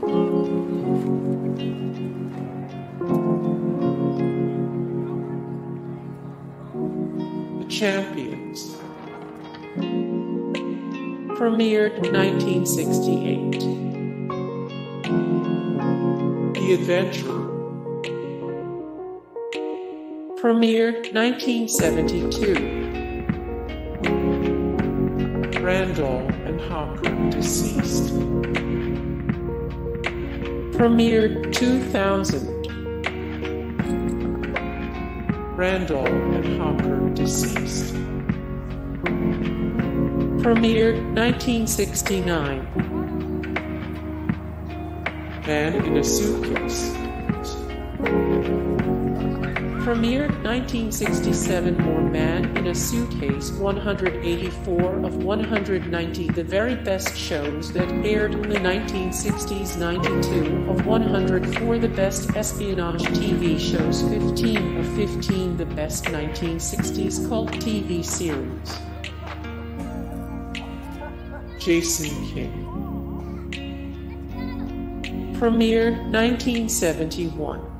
The Champions. Premiered 1968. The Adventurer. Premiered 1972. Randall and Hopkirk deceased. Premiered 2000. Randall and Hopkirk deceased. Premiered 1969. Man in a Suitcase. Premiered 1967 or Man in a Suitcase 184 of 190 the very best shows that aired in the 1960s 92 of 104 the best espionage TV shows 15 of 15 the best 1960s cult TV series. Jason King. Premiered 1971